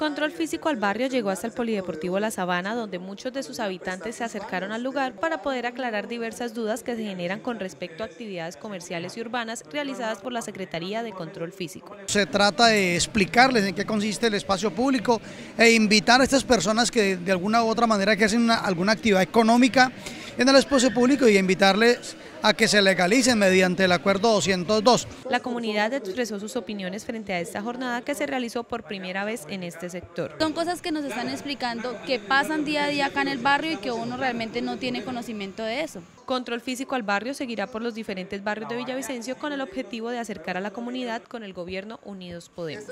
Control Físico al Barrio llegó hasta el Polideportivo La Sabana, donde muchos de sus habitantes se acercaron al lugar para poder aclarar diversas dudas que se generan con respecto a actividades comerciales y urbanas realizadas por la Secretaría de Control Físico. Se trata de explicarles en qué consiste el espacio público e invitar a estas personas que de alguna u otra manera que hacen alguna actividad económica en el espacio público y invitarles a que se legalicen mediante el acuerdo 202. La comunidad expresó sus opiniones frente a esta jornada que se realizó por primera vez en este sector. Son cosas que nos están explicando que pasan día a día acá en el barrio y que uno realmente no tiene conocimiento de eso. Control Físico al Barrio seguirá por los diferentes barrios de Villavicencio con el objetivo de acercar a la comunidad con el gobierno Unidos Podemos.